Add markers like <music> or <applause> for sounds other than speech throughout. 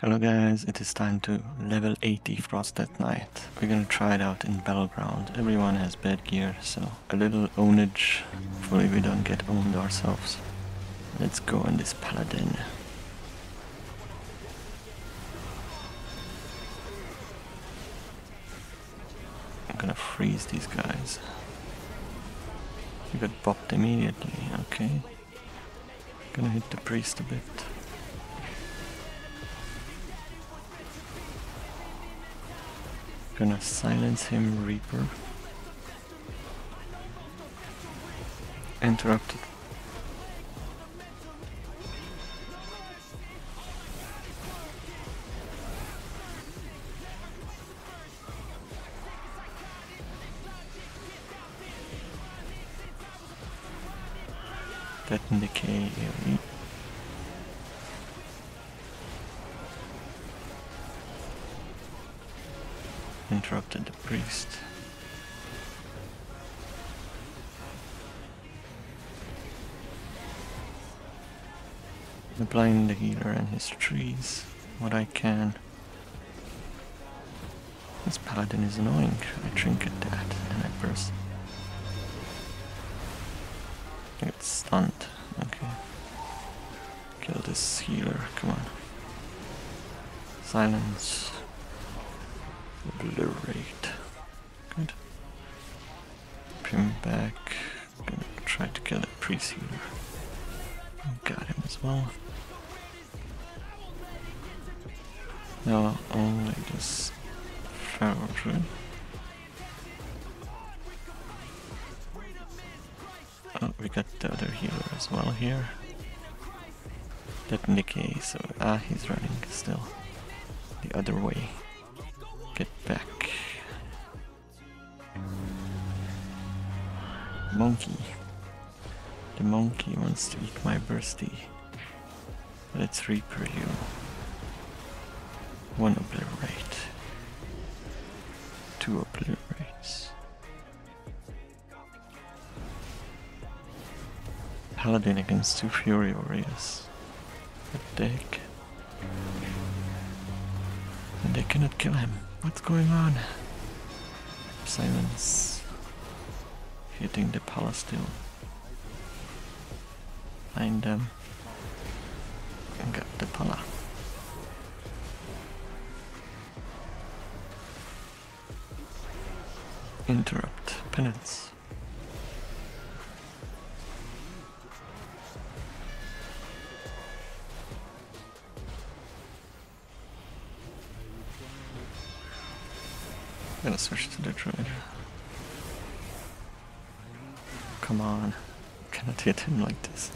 Hello guys, it is time to level 80 Frost Death Knight. We're gonna try it out in Battleground. Everyone has bad gear, so a little ownage. Hopefully we don't get owned ourselves. Let's go on this Paladin. I'm gonna freeze these guys. You got bopped immediately, okay. Gonna hit the priest a bit. Gonna silence him, Reaper. Interrupted. That in AoE. Interrupted the priest. Applying the healer and his trees, what I can. This paladin is annoying. I trinket that and I burst. I get stunned. Okay. Kill this healer, come on. Silence. Obliterate. Good. Pin back. Gonna try to kill that priest healer. Got him as well. Now only this foundry. Oh, we got the other healer as well here. That Nicky, so ah, he's running still the other way. Get back. Monkey. The monkey wants to eat my bursty. Let's reaper you. One obliterate. Two obliterates. Paladin against two Fury Warriors. What the heck? And they cannot kill him. What's going on? Silence. Hitting the palace still. Find them. And get the pala. Interrupt. Penance. I'm gonna switch to Detroit. Come on. Cannot hit him like this.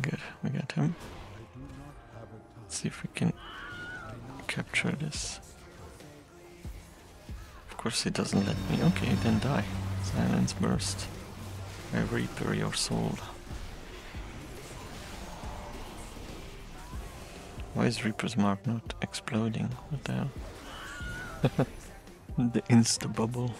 Good, we got him. Let's see if we can capture this. Of course he doesn't let me. Okay, then die. Silence burst. I reaper your soul. Why is Reaper's Mark not exploding? What the hell? <laughs> the insta bubble.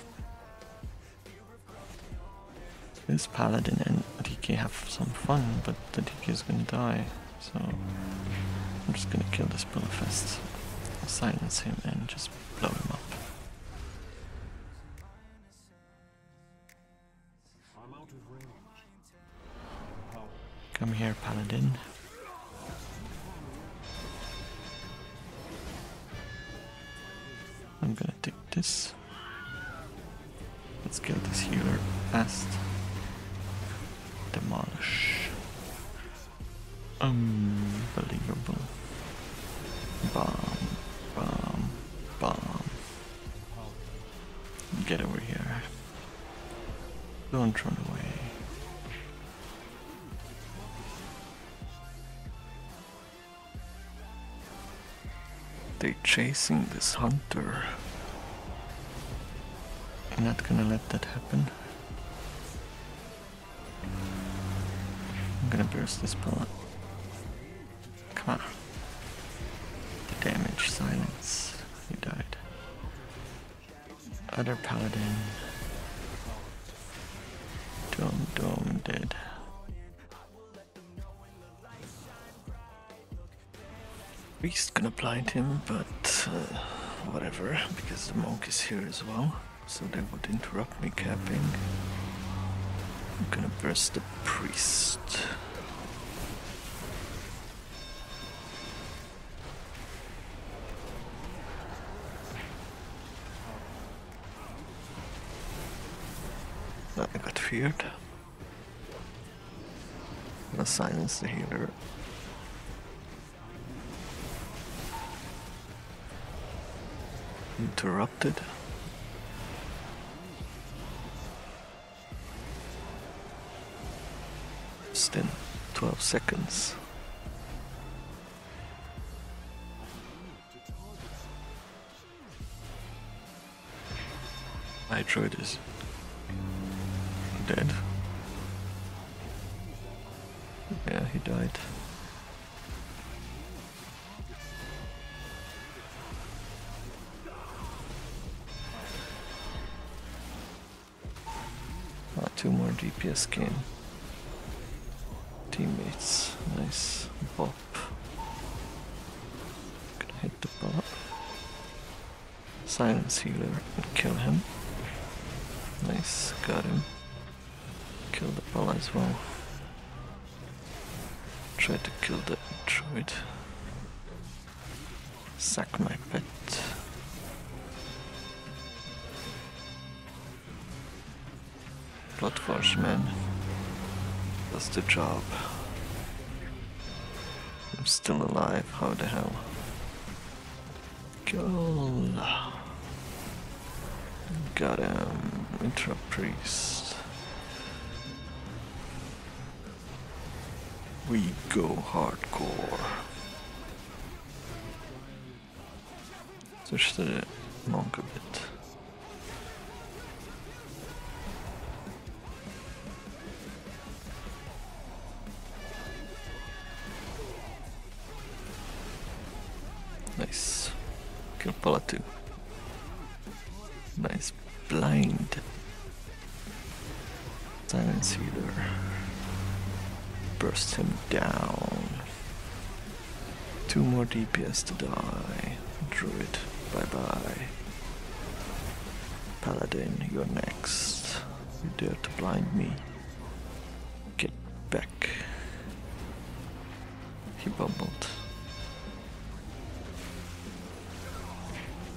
This paladin and DK have some fun, but the DK is gonna die, so I'm just gonna kill this Bullfest, silence him, and just blow him up. Come here, paladin. This. Let's kill this healer fast. Demolish. Um, Unbelievable. Bomb, bomb, bomb. Get over here. Don't run away. They're chasing this hunter. Not gonna let that happen. I'm gonna burst this bullet. Come on. Damage, silence. He died. Other paladin. Dome, dome, dead. Priest gonna blind him, but uh, whatever, because the monk is here as well, so they would interrupt me capping. I'm gonna burst the priest. I got feared. Gonna silence the healer. Interrupted. Still 12 seconds. My druid is dead. Yeah, he died. Ah, two more DPS came. Teammates, nice bop. Gonna hit the bot. Silence healer and kill him. Nice, got him. Kill the ball as well. Try to kill the druid. Sack my pet. Bloodforge man. That's the job. I'm still alive, how the hell? Goal. Got him. Um, intra priest. We go hardcore. To the monk a bit. Blind. Silence healer. Burst him down. Two more DPS to die. Druid, bye bye. Paladin, you're next. You dare to blind me. Get back. He bumbled.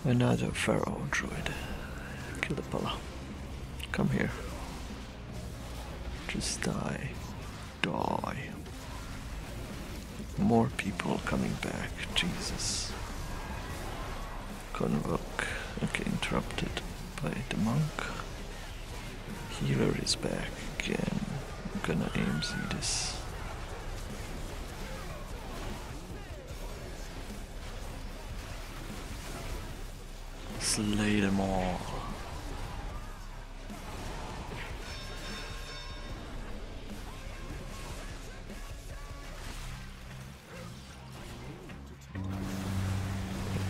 Another Feral druid. The Pala. Come here. Just die. Die. More people coming back. Jesus. Convoke. Okay, interrupted by the monk. Healer is back again. I'm gonna aim this. Slay them all.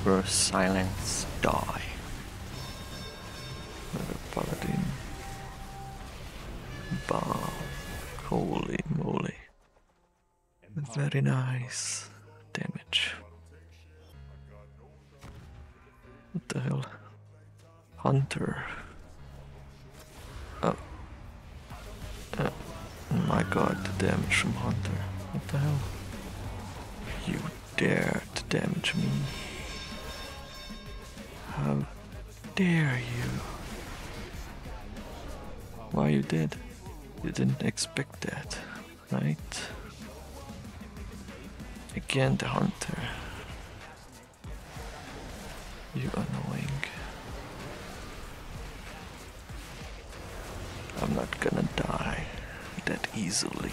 Burst silence die. Paladin. Bomb. Holy moly. Very nice damage. What the hell? Hunter. Oh. Uh, my god, the damage from Hunter. What the hell? You dare to damage me. Dare you? Why you did? You didn't expect that, right? Again the hunter. You annoying. I'm not gonna die that easily.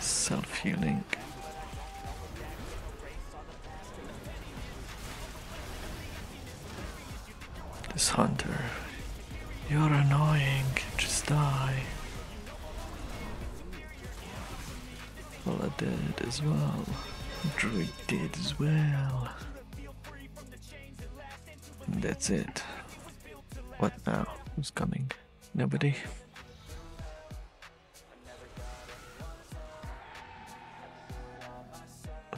Self hunter. You're annoying. Just die. Well, I did as well. Druid did as well. And that's it. What now? Who's coming? Nobody?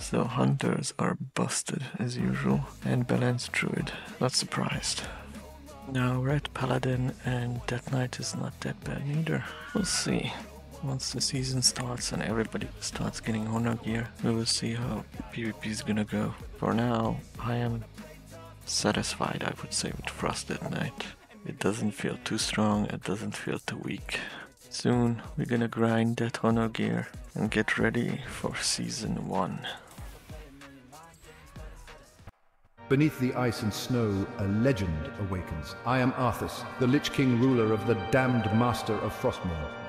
So hunters are busted as usual, and Balance Druid, not surprised. Now Ret Paladin and Death Knight is not that bad either. We'll see. Once the season starts and everybody starts getting honor gear, we will see how PvP is gonna go. For now, I am satisfied, I would say, with Frost Death Knight. It doesn't feel too strong, it doesn't feel too weak. Soon, we're gonna grind that honor gear and get ready for season 1. Beneath the ice and snow, a legend awakens. I am Arthas, the Lich King ruler of the damned Master of Frostmourne.